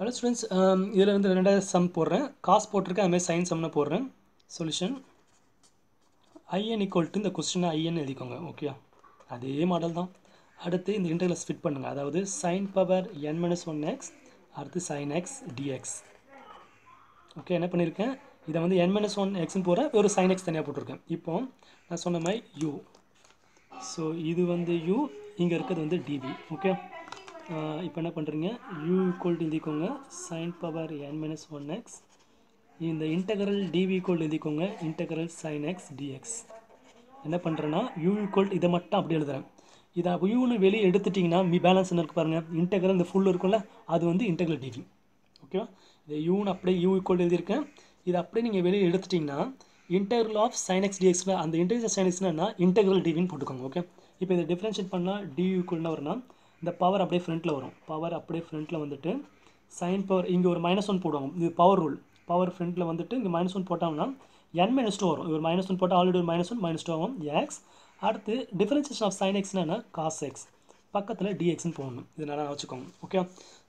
Hello students இதில் வந்து ரெண்டாவது சம் போடுறேன். காஸ் போட்டிருக்கேன் அதுமாதிரி சைன் சம்னு போடுறேன். சொல்யூஷன் ஐஎன் ஈக்குவல் டு இந்த கொஸ்டினை ஐஎன் எழுதிக்கோங்க ஓகே அதே மாடல் தான். அடுத்து இந்த இன்டர்கலஸ் ஃபிட் பண்ணுங்கள் அதாவது sine power n minus one x அடுத்து சைன் எக்ஸ் டிஎக்ஸ் ஓகே என்ன பண்ணியிருக்கேன் இதை வந்து என் மைனஸ் ஒன் எக்ஸ்னு போகிறேன் ஒரு சைன் எக்ஸ் தனியாக போட்டிருக்கேன். இப்போ நான் சொன்ன மாதிரி யூ ஸோ இது வந்து யூ இங்கே இருக்கிறது வந்து டிபி ஓகே இப்போ என்ன பண்ணுறீங்க யூ ஈக்குவல் எழுதிக்கோங்க. Sine power n minus one x இந்த இன்டகரல் டிவி ஈக்குவல் எழுதிக்கோங்க. இன்டகரல் சைன் எக்ஸ் டிஎக்ஸ் என்ன பண்ணுறேன்னா யூ ஈக்குவல் இதை மட்டும் அப்படி எழுதுறேன். இதை யூன்னு வெளியே எடுத்துட்டிங்கன்னா மீ பேலன்ஸ் என்ன இருக்கு பாருங்கள் இன்டகரல் இந்த ஃபுல் இருக்கும்ல அது வந்து இன்டகரல் டிவி ஓகேவா இதை யூன்னு அப்படியே யூ ஈக்குவல் எழுதியிருக்கேன். இதை அப்படியே நீங்கள் வெளியே எடுத்துட்டிங்கன்னா இன்டகரல் ஆஃப் சைன் எக்ஸ் டிஎக்ஸ்னா அந்த இன்டெகிரல் சைன் எக்ஸ்னா இன்டகரல் டிவின்னு போட்டுக்கோங்க ஓகே இப்போ இதை டிஃப்ரென்ஷியேட் பண்ணால் டி ஈக்குவல்னா வரும்னா இந்த பவர் அப்படியே ஃப்ரண்ட்டில் வரும். பவர் அப்படியே ஃப்ரண்ட்டில் வந்துட்டு சைன் பவர் இங்கே ஒரு மைனஸ் ஒன் போடுவாங்க. இது பவர் ரூல் பவர் ஃப்ரண்ட்டில் வந்துட்டு இங்கே மைனஸ் ஒன் போட்டாங்கன்னா என் மைனஸ் டூ வரும். ஒரு மைனஸ் ஒன் போட்டால் ஆல்ரெடி ஒரு மைனஸ் ஒன் மைனஸ் டூ ஆகும். எக்ஸ் அடுத்து டிஃபரன்சியேஷன் ஆஃப் சைன் எக்ஸ்னா காஸ் எக்ஸ் பக்கத்தில் டிஎக்ஸ்னு போடணும். இது நல்லா வச்சுக்கோங்க. ஓகே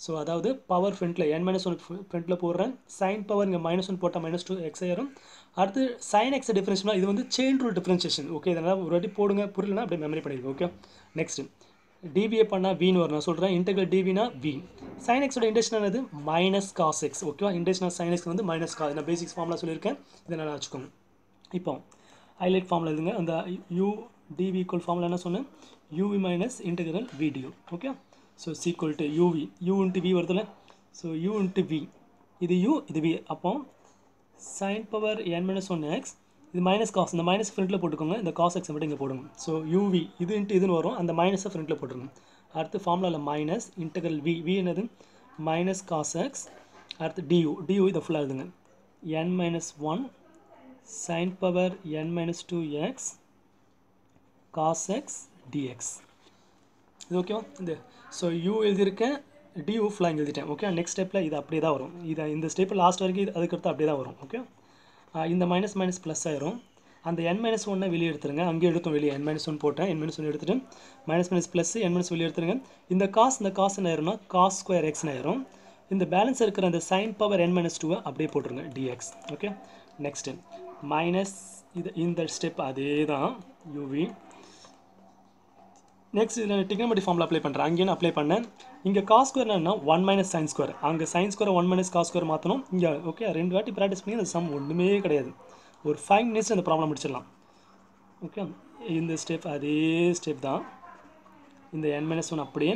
ஸோ அதாவது பவர் ஃப்ரண்ட்டில் என் மைனஸ் ஒன் ஃப்ரண்ட்டில் போடுறேன். சைன் பவர் இங்கே மைனஸ் ஒன் போட்டால் மைனஸ் டூ எக்ஸ் ஆயிரும் அடுத்து சைன் எக்ஸ் டிஃபரன்ஷியல் இது வந்து செயின் ரூல் டிஃபரன்ஷியேஷன் ஓகே இதனால் ஒரு வாட்டி போடுங்க. புரியலனா அப்படியே மெமரி பண்ணிடுங்க. ஓகே நெக்ஸ்ட்டு டிபிஏ பண்ணால் வின்னு வரும். நான் சொல்கிறேன் இன்டெகிரல் டிவினா வி சைன் எக்ஸோட இண்டெக்ஷன் என்னது? மைனஸ் காஸ் எக்ஸ் ஓகேவா இண்டெக்ஷன் ஆஃப் சைன் எக்ஸ் வந்து மைனஸ் காஸ் நான் பேசிக்ஸ் ஃபார்ம்லாம் சொல்லியிருக்கேன். இதை நல்லா வச்சுக்கோங்க. இப்போ ஹைலைட் ஃபார்மில் எழுதுங்க. அந்த யூ டிவி ஈக்குவல் ஃபார்மில் என்ன சொன்னேன்? U v minus integral v du okay so equal to u v u into v வருதுல்ல? ஸோ யூ இன்ட்டு வி இது யூ இது வி அப்போ sine power n minus one x இது மைனஸ் காஸ் இந்த minus ஃப்ரண்ட்டில் போட்டுக்கோங்க. இந்த காஸ் எக்ஸ் மட்டும் இங்கே போடுங்க. ஸோ யூவி இது இன்ட்டு இதுன்னு வரும். அந்த மைனஸை ஃப்ரண்ட்டில் போட்டுருங்க. அடுத்து ஃபார்முலாவில் மைனஸ் இன்டெகல் வி வி என்னது? மைனஸ் காஸ் எக்ஸ் அடுத்து டியூ டியூ இதை ஃபுல்லாக எழுதுங்க. N minus one sine power n minus two x cos x dx இது ஓகேவா இந்த. ஸோ யூ எழுதியிருக்கேன். டியூ ஃபுல்லாக எழுதிட்டேன். ஓகே நெக்ஸ்ட் ஸ்டெப்பில் இது அப்படியே தான் வரும். இதை இந்த ஸ்டெப்பில் லாஸ்ட் வரைக்கும் இது அதுக்கடுத்து அப்படியே தான் வரும். ஓகே இந்த மைனஸ் மைனஸ் ப்ளஸ் ஆயிரும். அந்த என் மைனஸ் ஒன்னை வெளியே எடுத்துருங்க. அங்கே எடுத்தோம் வெளியே. என் மைனஸ் ஒன் போட்டேன். என் மைனஸ் ஒன் எடுத்துட்டு minus minus plus n minus வெளியே எடுத்துருங்க. இந்த காஸ் இந்த காசு என்ன ஆயிரும்னா காஸ் ஸ்கொயர் எக்ஸ்னு ஆயிரும். இந்த பேலன்ஸ் இருக்கிற அந்த சைன் பவர் என் மைனஸ் டூவை அப்படியே போட்டுருங்க. டிஎக்ஸ் ஓகே நெக்ஸ்ட்டு மைனஸ் இது இந்த ஸ்டெப் அதே தான் யூவி நெக்ஸ்ட் இதில் டிக்னமெட்டி ஃபார்மில் அப்ளை பண்ணுறேன் அங்கேயும் அப்ளை பண்ணேன். இங்கே காஸ் ஸ்கொயர் என்னன்னா ஒன் மைனஸ் சைன் ஸ்கொயர் அங்கே sine square one minus cos square மாற்றணும் இங்கே ஓகே ரெண்டு வாட்டி ப்ராக்டிஸ் பண்ணி அந்த சம் ஒன்றுமே கிடையாது. ஒரு ஃபைவ் மினிட்ஸ் அந்த ப்ராப்ளம் முடிச்சிடலாம். ஓகே இந்த ஸ்டெப் அதே ஸ்டெப் தான். இந்த என் மைனஸ் ஒன் அப்படியே.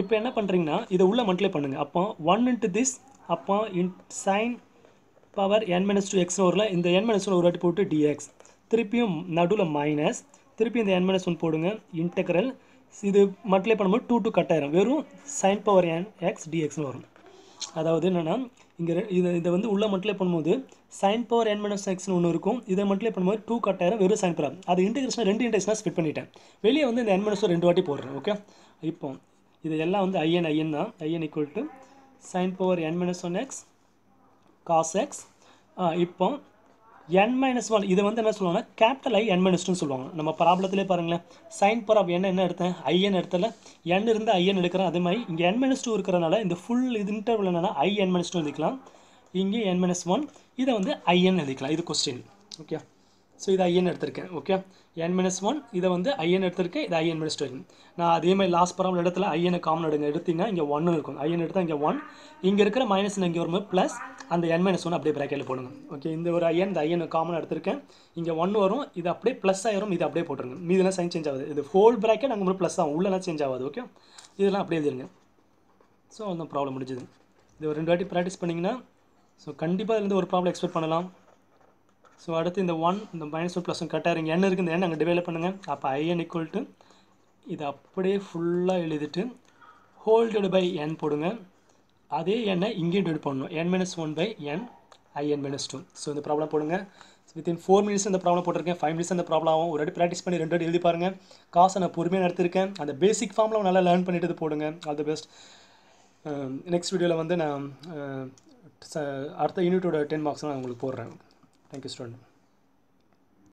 இப்போ என்ன பண்ணுறீங்கன்னா இதை உள்ளே மல்டிப்ளை பண்ணுங்கள் அப்போ ஒன் இன்ட்டு திஸ் அப்போ in sine power n minus two x வரல இந்த என் மைனஸ் ஒன் ஒரு வாட்டி போட்டு டிஎக்ஸ் திருப்பியும் நடுவில் மைனஸ் திருப்பி இந்த என் மைனஸ் ஒன் போடுங்க. இன்டெக்ரல் இது மல்டிப்ளை பண்ணும்போது டூ டூ கட் ஆயிரும். வெறும் சைன் பவர் என் எக்ஸ் டிஎக்ஸ்னு வரும். அதாவது என்னென்னா இங்கே இதை இதை வந்து உள்ளே மல்டிப்ளை பண்ணும்போது சைன் பவர் என் மைனஸ் எக்ஸ்னு ஒன்று இருக்கும். இதை மல்டிப்ளை பண்ணும்போது டூ கட்டாயிரம் வெறும் சைன் பவர் அது இன்டெகிரேஷன் ரெண்டு இன்டெகிரேஷனாக ஸ்பிட் பண்ணிட்டேன். வெளியே வந்து இந்த என் மைனஸ் ரெண்டு வாட்டி போடுறேன். ஓகே இப்போ இது எல்லாம் வந்து ஐஎன் ஐஎன் தான். I n equal to sine power n minus one x cos x இப்போ என் மைனஸ் ஒன் இதை வந்து என்ன சொல்லுவாங்கன்னா கேபிட்டல் ஐ என் மைனஸ் டூன்னு சொல்லுவாங்க. நம்ம ப்ராப்ளத்திலே பாருங்களேன். சைன் பர் ஆஃப் என்ன என்ன எடுத்தேன் ஐஎன் எடுத்தல. என் இருந்து ஐஎன் எடுக்கிறேன். அதே மாதிரி இங்கே என் மைனஸ் டூ இருக்கிறனால இந்த ஃபுல் இது இன்டர்வல் என்னென்னா ஐ என் மைனஸ் டூ எழுதிக்கலாம். இங்கே என் மைனஸ் ஒன் இதை வந்து ஐஎன் எழுதிக்கலாம். இது கொஸ்டின் ஓகே ஸோ இது ஐஎன் எடுத்திருக்கேன் ஓகே என் மைனஸ் ஒன் இதை வந்து ஐஎன் எடுத்திருக்கேன் இது ஐஎன் மைனஸ் டூ நான் அதே மாதிரி லாஸ்ட் பராமல் இடத்துல ஐஎன் காமன் எடுங்க எடுத்தீங்கன்னா இங்கே ஒன்று இருக்கும். ஐஎன் எடுத்தால் இங்கே ஒன் இங்கே இருக்கிற மைனஸ் இங்கே வரும்போது ப்ளஸ் அந்த என் மைனஸ் ஒன் அப்படியே ப்ராக்கெட்டில் போடுங்க. ஓகே இந்த ஒரு ஐஎன் இந்த ஐஎன் காமன் எடுத்திருக்கேன். இங்கே ஒன்று வரும் இது அப்படியே ப்ளஸ் ஆயிரும் இது அப்படியே போட்டுருங்க. மீதெல்லாம் சைன் சேஞ்ச் ஆகுது. இது ஹோல் ப்ராக்கெட் அங்கே ப்ளஸ் ஆகும். உள்ளெல்லாம் சேஞ்ச் ஆகாது ஓகே இதெல்லாம் அப்படியே எழுதிருங்க. ஸோ அந்த ப்ராப்ளம் முடிஞ்சுது. இது ஒரு ரெண்டு வாட்டி ப்ராக்டிஸ் பண்ணிங்கன்னா ஸோ கண்டிப்பாக இதுலேருந்து ஒரு ப்ராப்ளம் எக்ஸ்பெக்ட் பண்ணலாம். ஸோ அடுத்து இந்த ஒன் இந்த மைனஸ் ஒன் ப்ளஸ் ஒன் கட்டாக இங்கே என்ன இருக்குது இந்த எண் அங்கே டிவைட் பண்ணுங்கள் அப்போ ஐஎன் ஈக்குவல் டு இது அப்படியே ஃபுல்லாக எழுதிட்டு ஹோல்டடு பை என் போடுங்க. அதே எண்ணை இங்கேயும் டிவைட் பண்ணணும். N minus one by n I n minus two so இந்த ப்ராப்ளம் போடுங்க. வித்தின் ஃபோர் மினிட்ஸ் இந்த ப்ராப்ளம் போட்டிருக்கேன். ஃபைவ் மினிட்ஸ் அந்த ப்ராப்ளம் ஆகும். ஒரு வாட்டி ப்ராக்டிஸ் பண்ணி ரெண்டு வாட்டி எழுதி பாருங்கள் காசை நான் பொறுமையாக நடத்திருக்கேன். அந்த பேசிக் ஃபார்மில் நல்லா லேர்ன் பண்ணிட்டு போடுங்க. ஆல் தி பெஸ்ட் நெக்ஸ்ட் வீடியோவில் வந்து நான் uh, அடுத்த யூனிட்டோட டென் மார்க்ஸ் நான் உங்களுக்கு போடுறேன். Thank you, student.